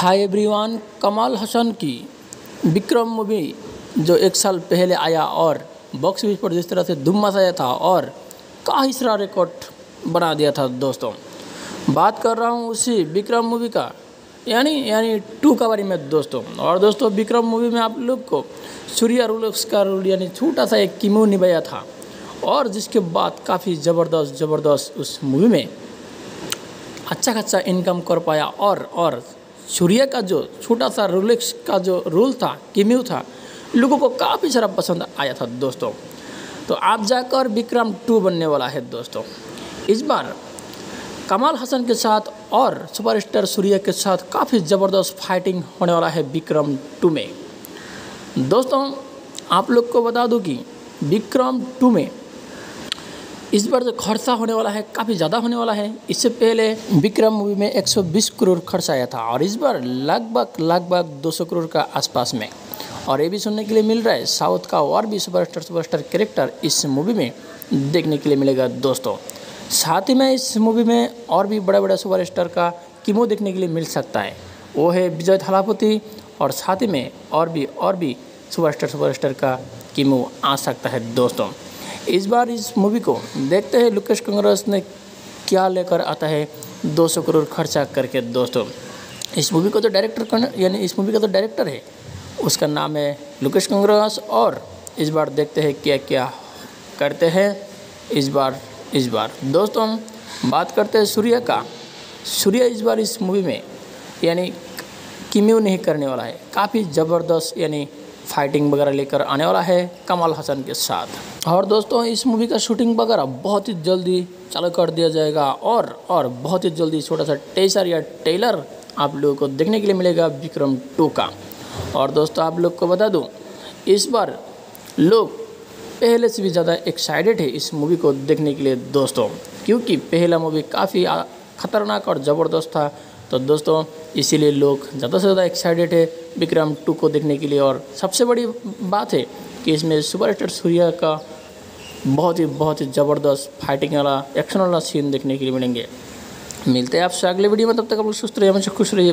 Hi everyone, कमाल हसन की Vikram movie जो एक साल पहले आया और बॉक्स ऑफ़िस पर जिस तरह से धूम मचाया था और काफ़ी सारा रिकॉर्ड बना दिया था दोस्तों। बात कर रहा हूँ उसी विक्रम मूवी का, यानी यानी टू का बारे में दोस्तों। और दोस्तों, विक्रम मूवी में आप लोग को सूर्या रोल्स का रोल, यानी छोटा सा एक किमो निभाया था और जिसके बाद काफ़ी ज़बरदस्त ज़बरदस्त उस मूवी में अच्छा खासा इनकम कर पाया और और सूर्य का जो छोटा सा रोलेक्स का जो रोल था, किम्यू था, लोगों को काफ़ी सारा पसंद आया था दोस्तों। तो आप जाकर विक्रम टू बनने वाला है दोस्तों। इस बार कमाल हसन के साथ और सुपरस्टार सूर्य के साथ काफ़ी ज़बरदस्त फाइटिंग होने वाला है विक्रम टू में। दोस्तों, आप लोग को बता दूँ कि विक्रम टू में इस बार जो खर्चा होने वाला है, काफ़ी ज़्यादा होने वाला है। इससे पहले विक्रम मूवी में 120 करोड़ खर्च आया था और इस बार लगभग लगभग 200 करोड़ का आसपास में। और ये भी सुनने के लिए मिल रहा है, साउथ का और भी सुपरस्टार सुपरस्टार कैरेक्टर इस मूवी में देखने के लिए मिलेगा दोस्तों। साथ ही में इस मूवी में और भी बड़े बड़े सुपरस्टार का किमो देखने के लिए मिल सकता है। वो है विजय थालापति और साथ ही में और भी और भी सुपरस्टार सुपरस्टार का कीमो आ सकता है दोस्तों। इस बार इस मूवी को देखते हैं लुकेश कांग्रेस ने क्या लेकर आता है 200 करोड़ खर्चा करके दोस्तों। इस मूवी को तो डायरेक्टर यानी इस मूवी का तो डायरेक्टर है। उसका नाम है लुकेश कांग्रेस और इस बार देखते हैं क्या क्या करते हैं। इस बार इस बार। दोस्तों, बात करते हैं सूर्य का। सूर्य इस बार इस मूवी में यानी किम्यू नहीं करने वाला है। काफ़ी ज़बरदस्त यानी फाइटिंग वगैरह लेकर आने वाला है कमाल हसन के साथ। और दोस्तों, इस मूवी का शूटिंग वगैरह बहुत ही जल्दी चालू कर दिया जाएगा और और बहुत ही जल्दी छोटा सा टेसर या टेलर आप लोगों को देखने के लिए मिलेगा विक्रम टू का। और दोस्तों, आप लोग को बता दूँ, इस बार लोग पहले से भी ज़्यादा एक्साइटेड है इस मूवी को देखने के लिए दोस्तों, क्योंकि पहला मूवी काफ़ी खतरनाक और ज़बरदस्त था। तो दोस्तों इसीलिए लोग ज़्यादा से ज़्यादा एक्साइटेड है विक्रम टू को देखने के लिए। और सबसे बड़ी बात है कि इसमें सुपर स्टार सूर्या का बहुत ही बहुत ही ज़बरदस्त फाइटिंग वाला एक्शन वाला सीन देखने के लिए मिलेंगे। मिलते हैं आपसे अगले वीडियो में, तब तक आप लोग सुस्त रहिए, हमेशा खुश रहिए